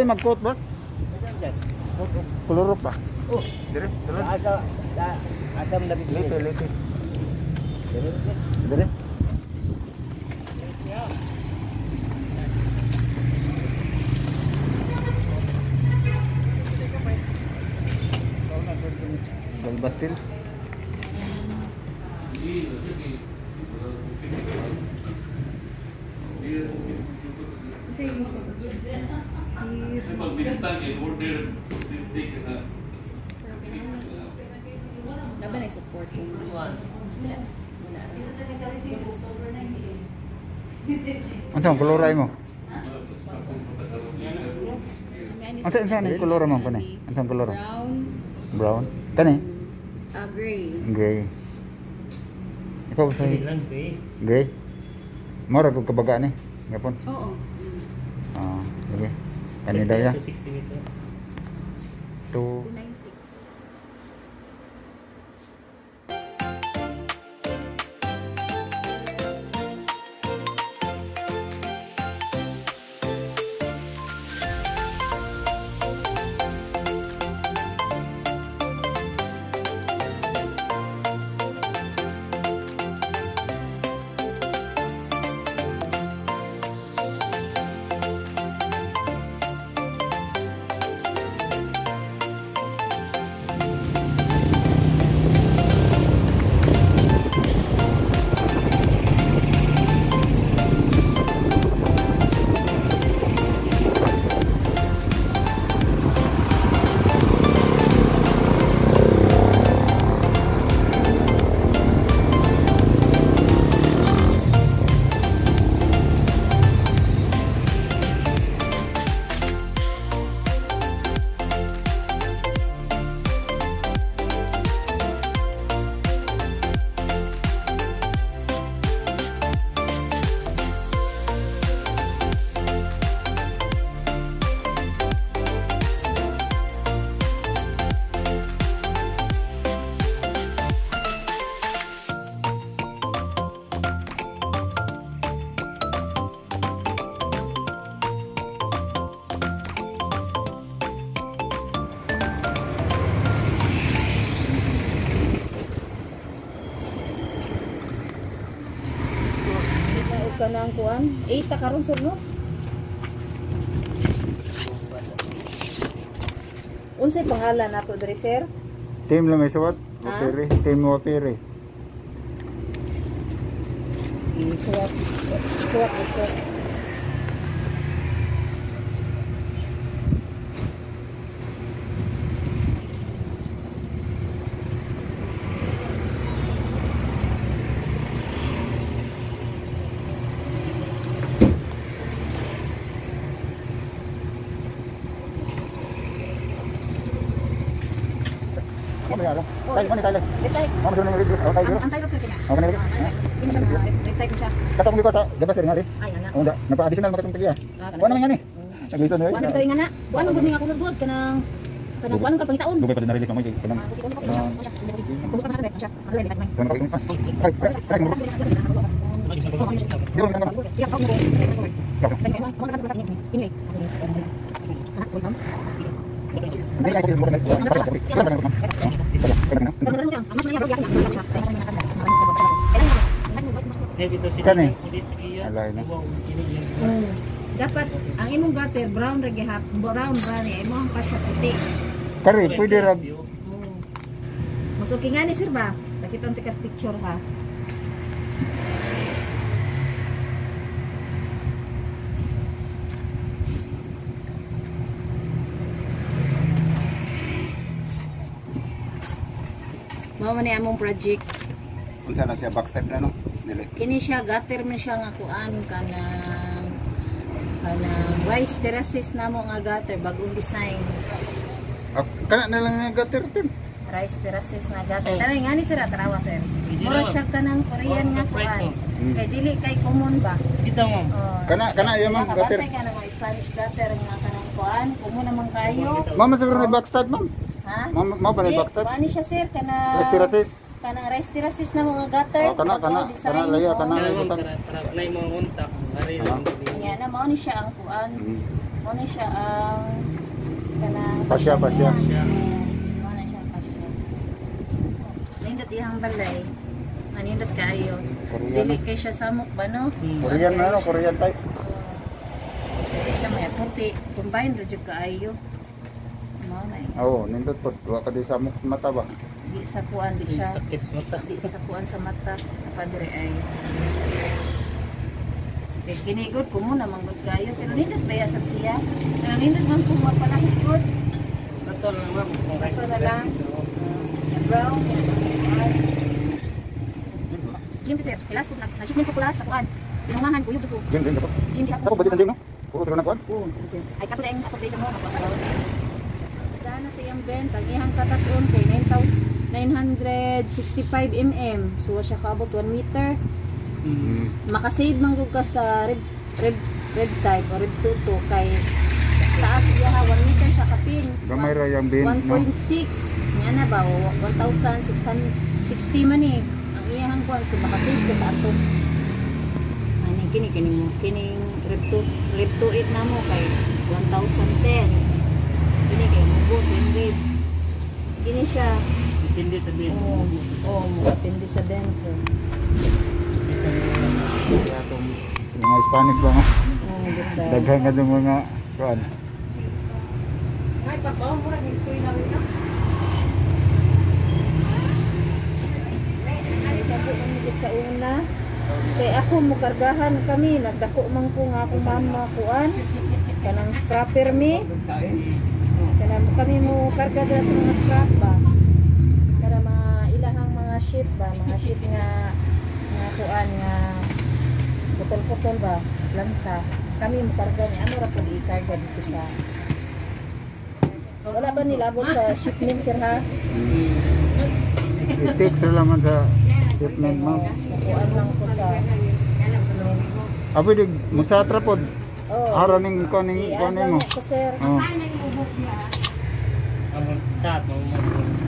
dire magkot ba? Kulurok ba? Thank you. Laban ay support yung ang koloray mo? Unsa unsa ang kolor mo kani? Unsa ang kolor? Brown, Brown. Kani? uh, gray. Gray. Ikaw sa eh. gray. Mora kog kabaga ni. Gapon. Oo. Ah, sige. Kanila yan. 260 ito. 2 na ang kuan. Eh, takaroon sir no? Unsay pangalan nato diri sir? team lang may suwat. Wapiri, team wapiri. Suwat. Suwat, suwat. Ano yan? Tayo, ano tayo? Retay. Ano sa nang video? Ano tayo? Ang tayo sir. Ako na lagi. Ini siya na. Retay ko siya. Katong ko sa gabas rin hari. Ay, ana. Unda, napa-additional makatong tigiya. Ah, Wala man yan eh. Nagisa na. Kuan tayo nga na. Kuan gud ni ako nagbuhat kanang kanang kuan ka pangitaon. Dugay pa din na-release mo kay kanang Kung sa kanang siya. Ano rin may. kanang kay. Ay, ay, ay, mo. Yo, nang. Hindi ay mo kanang. Heavy to si Kani? Alay Alay na. Dapat ang imong gutter brown ra gihap, brown ra ni imo ang kasya puti. Kari, pwede rag Masuki nga ni sir ba? Nakita ang tikas picture ha. Mao man ni among project. unsa na siya backstep na no. Dili. Kini siya gutter man siya nga kuan kanang kanang rice terraces namo nga gutter bagong design. Ah, Kana na lang nga gutter team. rice terraces na gata. Tara nga ni sir atrawa sir. Mura siya kanang Korean nga kuan. Mm. Kay dili kay common ba? Kita mo. Oh. Kana kana iya ma'am gutter. Kabantay ka na mga Spanish gutter nga kanang kuan. Common naman kayo. Mama siguro ni backstep ma'am. Ha? Mama mo ba ni Di, backstep? kuan ni siya sir kana kanang rice terraces na mga gutter. Oh, kana, kana, kana, laya, oh. kana. Kaya mo butang. para para na mo unta. Ari lang. Kanya na mao ni siya ang kuan. Mm. Mao Muna siya ang kanang Pasya, pasya. Muna siya pasya. Nindot iyang balay. Nanindot kaayo. Dili kay siya samok ba no? Korean na ano, Korean type. Dili siya may puti. Combine ra jud kaayo. Mao na eh. Oo, nindot po. Wa ka di samok sa mata ba? Di sa kuan di siya. Sakit sa mata. Di sa kuan sa mata. Napadre ay. Eh, ginigod ko muna manggod kayo pero nindot bayasan siya. Pero nindot man ko mapalahit gud. Ito lang. Kung rice Ito na na lang. brown, Jim kasi, kilas ko, nag- nag-jim ko kulas sa kuan. Pinungahan ko yung dugo. Jim di ako. Ako ba din ang jing, no? Puro ito na kuan? Oo, Jim. Ay, kato na yung ako sa mga kapagaw. Daan na sa iyang benta, ang iyang katason kay 965 mm. So, siya kaabot 1 meter. mm, Makasave man ka sa red, red, red type o red tuto kay taas iya ha 1 meter siya kapin. Gamay ra yung bin, no? 1.6 niya na ba o 1,660 man eh ang iyang kuan so makasave ka sa ato ani kini kini mo kining red to red to it na mo kay 1,010 kini kay mugo in red kini siya. Intindi sabihin. oh oh mo pindi sa benzo Kaya itong mga Spanish ba nga? oh Daghan ka itong mga kuan. ay pagbaw mo ra ni story na rin sa una. Kay ako mukargahan kami. Nagdako man ko nga ako mama kuan. Kanang strapper me kanang kami mo karga dira sa mga strap ba para mailahang mga sheet ba mga sheet nga nga kuan nga putol-putol ba sa planta kami mo karga ni ano ra pud ikarga dito sa wala ba nilabot sa shipment sir ha I-text na laman sa shipment mo. nakuan lang ko sa Apo di, magsatra po. oh Ara ning kuan ning kuan i-add lang mo. ko sir Oh. Mo mo.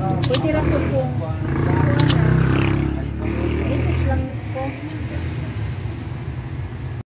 Oh, pwede ra po kung. Message lang ko.